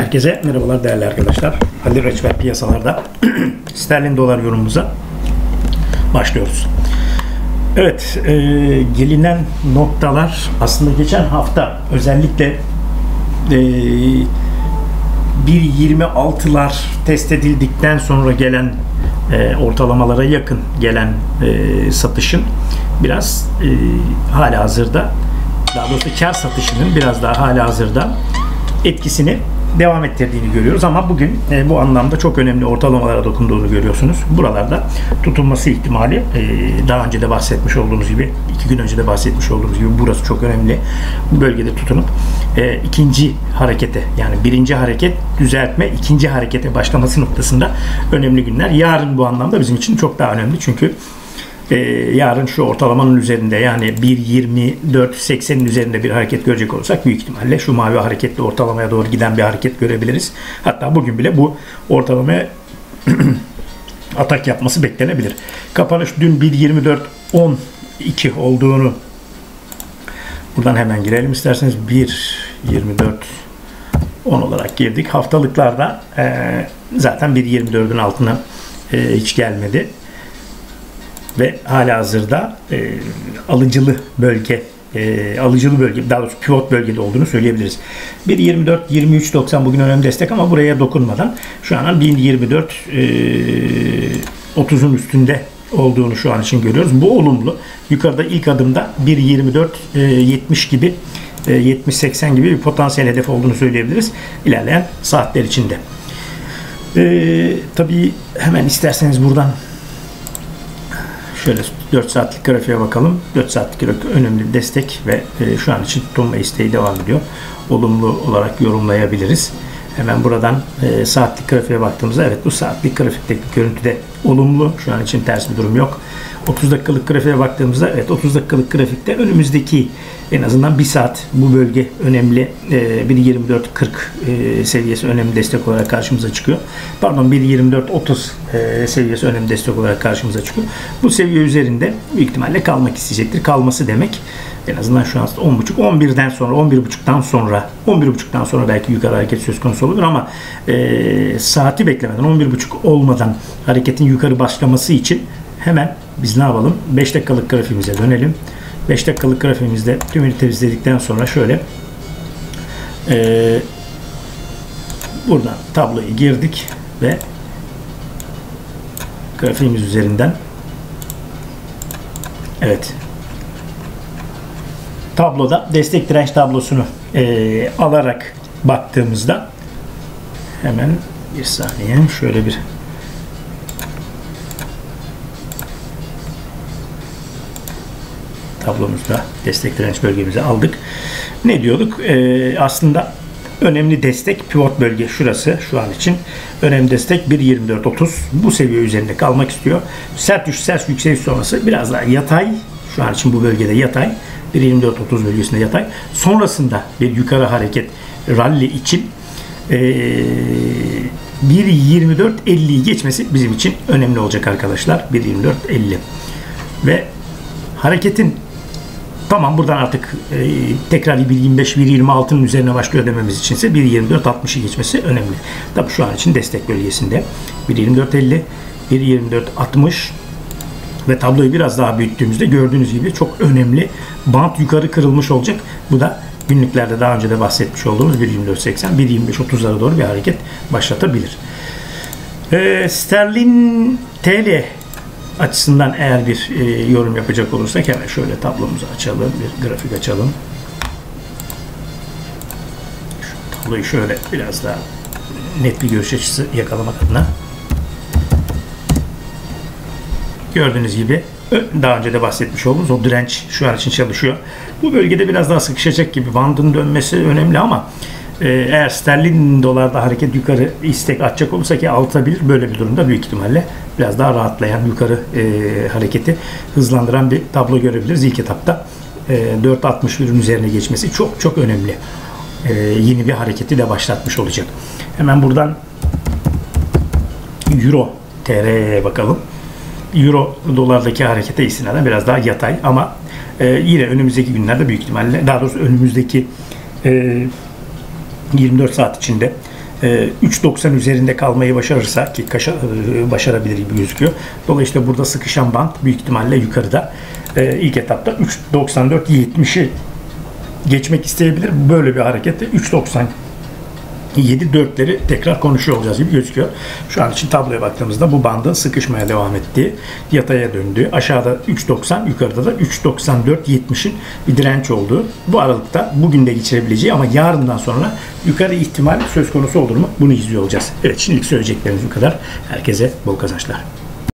Herkese merhabalar değerli arkadaşlar. Halil Reçber piyasalarda sterlin dolar yorumumuza başlıyoruz. Evet, e, gelinen noktalar aslında geçen hafta özellikle e, 1.26'lar test edildikten sonra gelen e, ortalamalara yakın gelen e, satışın biraz e, hala hazırda daha doğrusu kar satışının biraz daha hala hazırda etkisini devam ettirdiğini görüyoruz ama bugün e, bu anlamda çok önemli ortalamalara dokunduğunu görüyorsunuz. Buralarda tutulması ihtimali e, daha önce de bahsetmiş olduğumuz gibi iki gün önce de bahsetmiş olduğumuz gibi burası çok önemli. Bu bölgede tutunup e, ikinci harekete yani birinci hareket düzeltme ikinci harekete başlaması noktasında önemli günler. Yarın bu anlamda bizim için çok daha önemli çünkü e, yarın şu ortalamanın üzerinde yani 1.24.80'in üzerinde bir hareket görecek olursak büyük ihtimalle şu mavi hareketli ortalamaya doğru giden bir hareket görebiliriz. Hatta bugün bile bu ortalamaya atak yapması beklenebilir. Kapanış dün 1.24.12 olduğunu buradan hemen girelim isterseniz 1.24 10 olarak girdik. Haftalıklarda e, zaten 1.24'ün altına e, hiç gelmedi ve hala hazırda e, alıcılı bölge e, alıcılı bölge daha doğrusu pivot bölgede olduğunu söyleyebiliriz. 1.24 23.90 bugün önemli destek ama buraya dokunmadan şu an 1.24 e, 30'un üstünde olduğunu şu an için görüyoruz. Bu olumlu. Yukarıda ilk adımda 1.24 e, 70 gibi e, 70-80 gibi bir potansiyel hedef olduğunu söyleyebiliriz. İlerleyen saatler içinde. E, tabii hemen isterseniz buradan Şöyle 4 saatlik grafiğe bakalım. 4 saatlik grafik önemli destek ve e, şu an için tutunma isteği devam ediyor. Olumlu olarak yorumlayabiliriz. Hemen buradan e, saatlik grafiğe baktığımızda evet bu saatlik grafikteki görüntü de olumlu. Şu an için ters bir durum yok. 30 dakikalık grafiğe baktığımızda evet 30 dakikalık grafikte önümüzdeki en azından bir saat bu bölge önemli. E, 1.24.40 e, seviyesi önemli destek olarak karşımıza çıkıyor. Pardon 1.24.30 e, seviyesi önemli destek olarak karşımıza çıkıyor. Bu seviye üzerinde büyük ihtimalle kalmak isteyecektir. Kalması demek en azından şu an 10.5 11'den sonra 11.5'tan sonra 11.5'tan sonra belki yukarı hareket söz konusu olur ama e, saati beklemeden 11.5 olmadan hareketin yukarı başlaması için hemen biz ne yapalım? 5 dakikalık grafiğimize dönelim. 5 dakikalık grafiğimizde tümünü temizledikten sonra şöyle e, buradan tabloyu girdik ve grafiğimiz üzerinden evet tabloda destek direnç tablosunu e, alarak baktığımızda hemen bir saniye şöyle bir tablomuzda destek direnç bölgemizi aldık. Ne diyorduk? Ee, aslında önemli destek pivot bölge şurası şu an için. Önemli destek 1.24.30 bu seviye üzerinde kalmak istiyor. Sert düşüş sert yükseliş sonrası biraz daha yatay. Şu an için bu bölgede yatay. 1.24.30 bölgesinde yatay. Sonrasında bir yukarı hareket rally için ee, 1.24.50'yi geçmesi bizim için önemli olacak arkadaşlar. 1.24.50 ve hareketin Tamam buradan artık e, tekrar 1.25, 1.26'nın üzerine başlıyor dememiz içinse 1.24.60'ı geçmesi önemli. Tabi şu an için destek bölgesinde 1.24.50, 1.24.60 ve tabloyu biraz daha büyüttüğümüzde gördüğünüz gibi çok önemli bant yukarı kırılmış olacak. Bu da günlüklerde daha önce de bahsetmiş olduğumuz 1.24.80, 1.25.30'lara doğru bir hareket başlatabilir. E, sterlin TL açısından eğer bir e, yorum yapacak olursak hemen şöyle tablomuzu açalım, bir grafik açalım. Şu tabloyu şöyle biraz daha net bir görüş açısı yakalamak adına. Gördüğünüz gibi daha önce de bahsetmiş olduğumuz o direnç şu an için çalışıyor. Bu bölgede biraz daha sıkışacak gibi. Bandın dönmesi önemli ama e, eğer sterlin dolarda hareket yukarı istek atacak olursa ki altabilir böyle bir durumda büyük ihtimalle biraz daha rahatlayan yukarı e, hareketi hızlandıran bir tablo görebiliriz ilk etapta. E, 4.61'in üzerine geçmesi çok çok önemli. E, yeni bir hareketi de başlatmış olacak. Hemen buradan Euro TL'ye bakalım. Euro dolardaki harekete istinaden biraz daha yatay ama e, yine önümüzdeki günlerde büyük ihtimalle daha doğrusu önümüzdeki e, 24 saat içinde e, 3.90 üzerinde kalmayı başarırsa ki kaşa, e, başarabilir gibi gözüküyor. Dolayısıyla burada sıkışan band büyük ihtimalle yukarıda. E, ilk etapta 3.94-70'i geçmek isteyebilir. Böyle bir harekette 3.90 7 dörtleri tekrar konuşuyor olacağız gibi gözüküyor. Şu an için tabloya baktığımızda bu bandın sıkışmaya devam ettiği, yataya döndüğü, aşağıda 3.90, yukarıda da 3.94-70'in bir direnç olduğu. Bu aralıkta bugün de geçirebileceği ama yarından sonra yukarı ihtimal söz konusu olur mu? Bunu izliyor olacağız. Evet şimdilik söyleyeceklerimiz bu kadar. Herkese bol kazançlar.